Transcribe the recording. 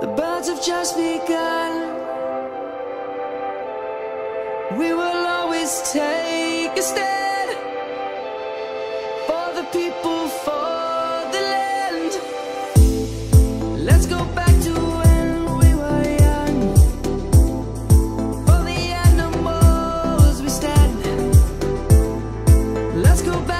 The birds have just begun. We will always take a stand for the people, for the land. Let's go back to when we were young. For the animals we stand. Let's go back